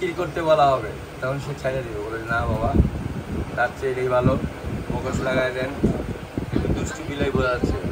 বিক্রি করতে বলা হবে, তখন সে ছেড়ে দেবে। বলে, না বাবা, তার চেয়ে এটাই ভালো। মুখোশ লাগাই দেন। কিন্তু দুষ্টু বিলাই বোঝা যাচ্ছে